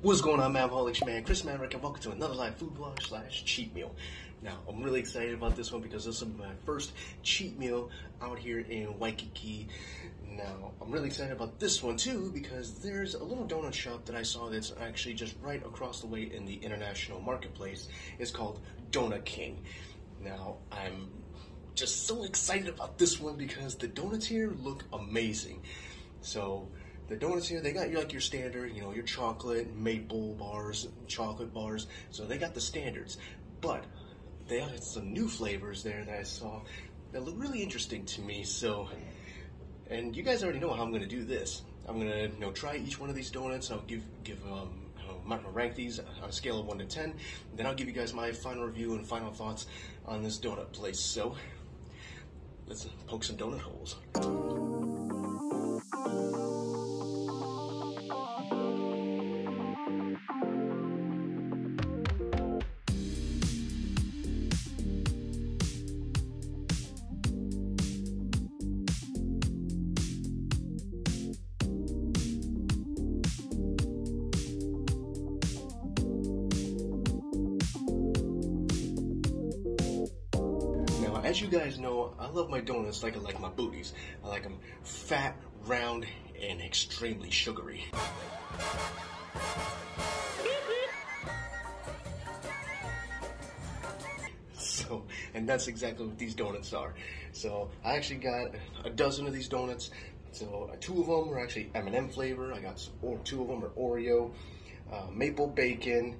What's going on, Mavholics, man? Chris Maverick, and welcome to another live food vlog slash cheat meal. Now, I'm really excited about this one because this is my first cheat meal out here in Waikiki. Now, I'm really excited about this one too because there's a little donut shop that I saw that's actually just right across the way in the international marketplace. It's called Donut King. Now, I'm just so excited about this one because the donuts here look amazing. So, the donuts here, they got like your standard, you know, your chocolate, maple bars, chocolate bars. So they got the standards. But they had some new flavors there that I saw that look really interesting to me. So, and you guys already know how I'm going to do this. I'm going to you know try each one of these donuts. I'll give give um, I'll rank these on a scale of one to ten. Then I'll give you guys my final review and final thoughts on this donut place. So, let's poke some donut holes. As you guys know, I love my donuts like I like my booties. I like them fat, round, and extremely sugary. So, and that's exactly what these donuts are. So, I actually got a dozen of these donuts. So, uh, two of them are actually M&M flavor. I got some, or two of them are Oreo, uh, maple bacon,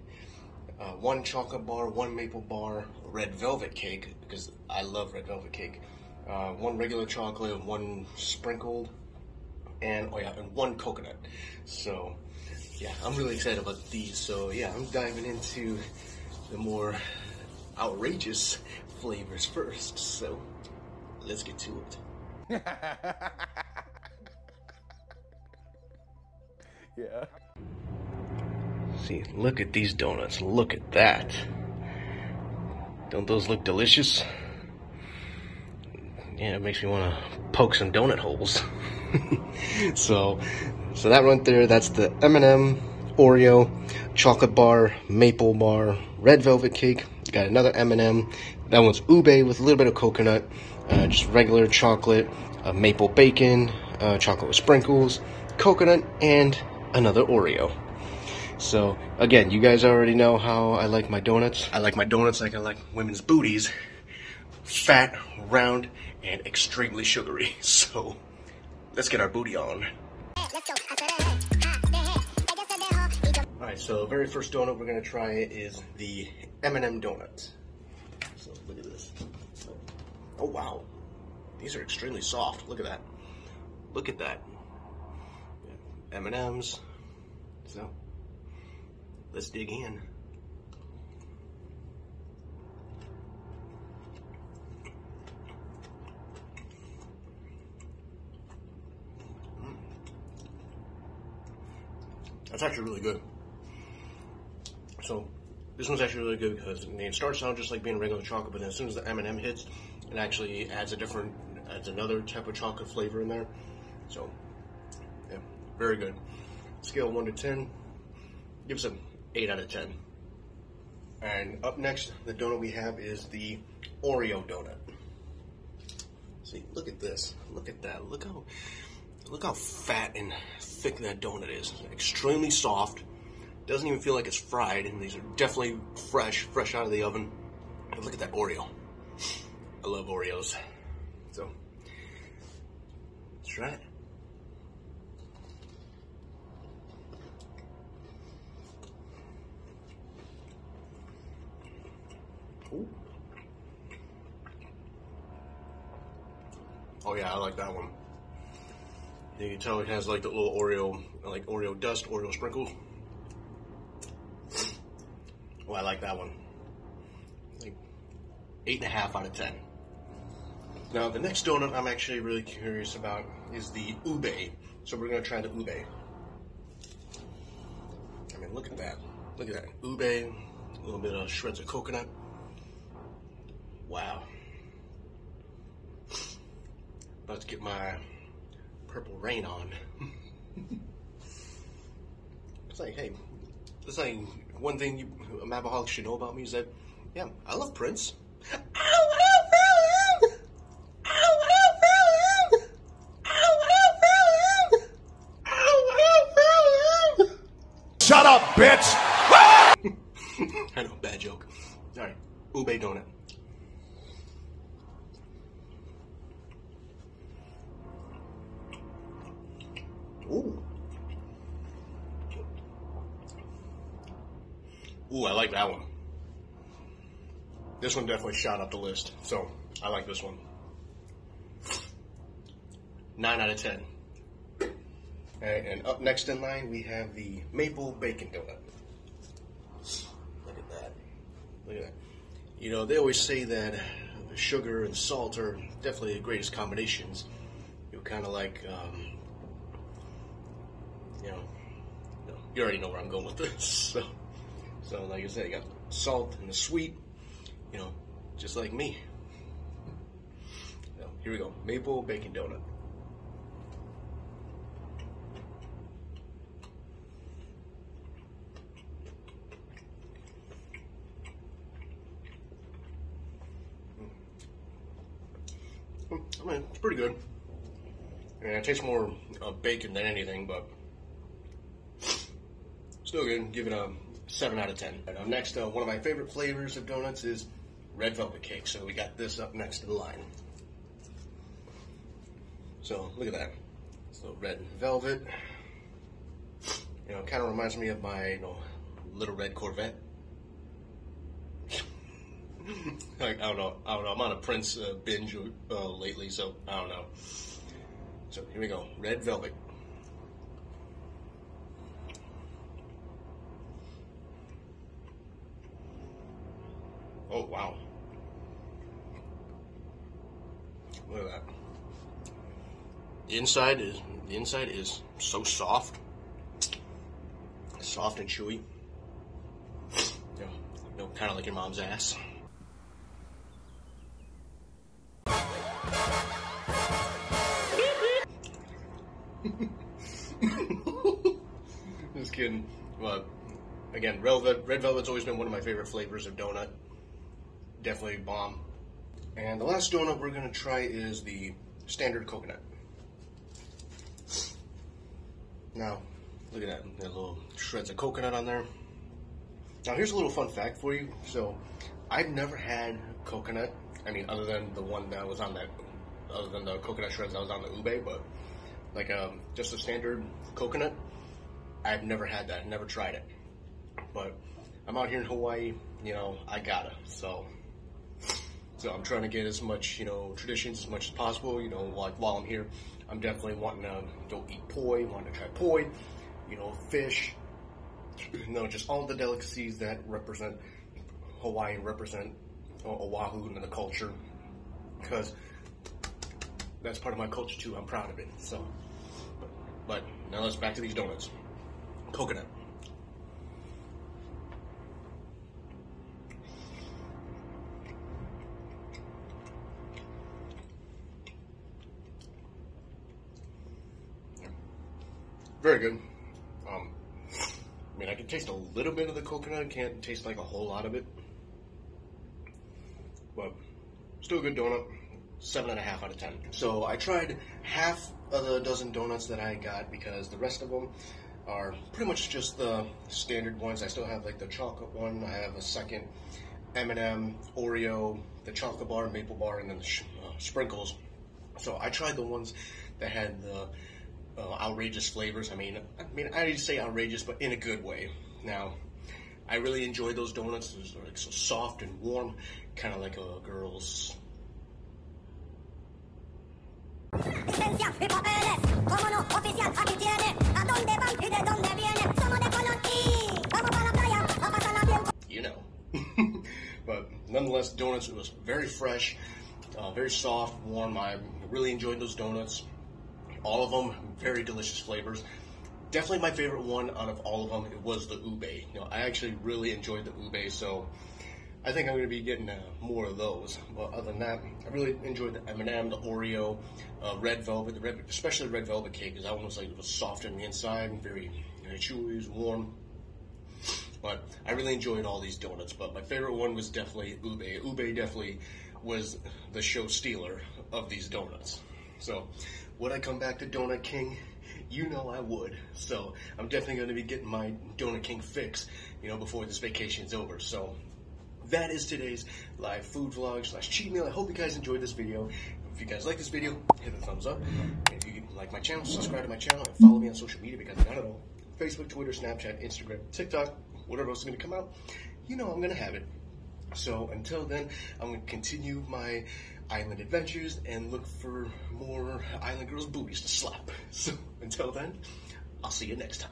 uh, one chocolate bar, one maple bar, red velvet cake because I love red velvet cake. Uh, one regular chocolate, one sprinkled, and oh yeah, and one coconut. So yeah, I'm really excited about these. So yeah, I'm diving into the more outrageous flavors first. So let's get to it. yeah. See, look at these donuts. Look at that. Don't those look delicious? Yeah, it makes me want to poke some donut holes. so, so that right there, that's the M&M Oreo chocolate bar, maple bar, red velvet cake. Got another M&M. That one's ube with a little bit of coconut, uh, just regular chocolate, uh, maple bacon, uh, chocolate with sprinkles, coconut, and another Oreo. So again, you guys already know how I like my donuts. I like my donuts like I like women's booties. Fat, round, and extremely sugary. So let's get our booty on. Alright, so very first donut we're gonna try is the M&M donut. So look at this. Oh wow, these are extremely soft. Look at that. Look at that. M&Ms. So Let's dig in. Mm. That's actually really good. So this one's actually really good because I mean, it starts out just like being regular chocolate, but then as soon as the M&M hits, it actually adds a different, adds another type of chocolate flavor in there. So, yeah, very good. Scale 1 to 10, give some 8 out of 10. And up next, the donut we have is the Oreo donut. See, look at this. Look at that. Look how look how fat and thick that donut is. Extremely soft. Doesn't even feel like it's fried, and these are definitely fresh, fresh out of the oven. Look at that Oreo. I love Oreos. So, let's try Oh yeah, I like that one. You can tell it has like the little Oreo, like Oreo dust, Oreo sprinkles. Oh, I like that one. Like eight and a half out of ten. Now the next donut I'm actually really curious about is the ube. So we're gonna try the ube. I mean, look at that. Look at that. Ube, a little bit of shreds of coconut. Wow. About to get my purple rain on. it's like, hey, That's like one thing you, a Mapaholic should know about me is that, yeah, I love Prince. Shut up, bitch! I know, bad joke. All right, ube donut. Ooh. Ooh, I like that one. This one definitely shot up the list, so I like this one. Nine out of ten. And, and up next in line, we have the maple bacon donut. Look at that. Look at that. You know, they always say that sugar and salt are definitely the greatest combinations. You kind of like, um, you know, you, already know where I'm going with this. So, so like I said, you got the salt and the sweet, you know, just like me. So here we go, maple bacon donut. I mean, it's pretty good. I mean, it tastes more uh, bacon than anything, but still good. Give it a 7 out of 10. And, uh, next, uh, one of my favorite flavors of donuts is red velvet cake. So we got this up next to the line. So look at that. So red velvet. You know, kind of reminds me of my you know, little red Corvette. like, I don't know. I don't know. I'm on a Prince uh, binge uh, lately, so I don't know. So here we go. Red velvet. Oh wow! Look at that. The inside is the inside is so soft, soft and chewy. You know, kind of like your mom's ass. Just kidding. But again, red velvet's always been one of my favorite flavors of donut. Definitely bomb. And the last donut we're gonna try is the standard coconut. Now, look at that, that little shreds of coconut on there. Now here's a little fun fact for you. So, I've never had coconut. I mean, other than the one that was on that, other than the coconut shreds that was on the ube, but like um, just a standard coconut. I've never had that, never tried it. But I'm out here in Hawaii, you know, I gotta. So, so I'm trying to get as much, you know, traditions as much as possible. You know, like while I'm here, I'm definitely wanting to go eat poi, wanting to try poi, you know, fish, you know, just all the delicacies that represent Hawaii represent Oahu and the culture. Because that's part of my culture too. I'm proud of it. So, but, but now let's back to these donuts. Coconut. Very good. Um, I mean, I can taste a little bit of the coconut. Can't taste like a whole lot of it. But still a good donut seven and a half out of ten. So I tried half of the dozen donuts that I got because the rest of them are pretty much just the standard ones. I still have like the chocolate one. I have a second M&M, Oreo, the chocolate bar, maple bar, and then the sh- uh, sprinkles. So I tried the ones that had the uh, outrageous flavors. I mean, I mean, I didn't say outrageous, but in a good way. Now, I really enjoyed those donuts. They're like so soft and warm, kind of like a girl's. You know. but nonetheless, donuts, it was very fresh, uh, very soft, warm. I really enjoyed those donuts. All of them, very delicious flavors. Definitely my favorite one out of all of them, it was the ube. You know, I actually really enjoyed the ube, so I think I'm going to be getting uh, more of those. But other than that, I really enjoyed the M&M, the Oreo, uh, red velvet, the red, especially red velvet cake, because that one was like it was soft on the inside and very you know, chewy, it was warm. But I really enjoyed all these donuts, but my favorite one was definitely Ube. Ube definitely was the show stealer of these donuts. So, would I come back to Donut King? You know I would. So, I'm definitely going to be getting my Donut King fix, you know, before this vacation is over. So, that is today's live food vlog slash cheat meal. I hope you guys enjoyed this video. If you guys like this video, hit the thumbs up. And if you like my channel, subscribe to my channel and follow me on social media because I don't know, Facebook, Twitter, Snapchat, Instagram, TikTok, whatever else is going to come out, you know I'm going to have it. So until then, I'm going to continue my island adventures and look for more island girls' booties to slap. So until then, I'll see you next time.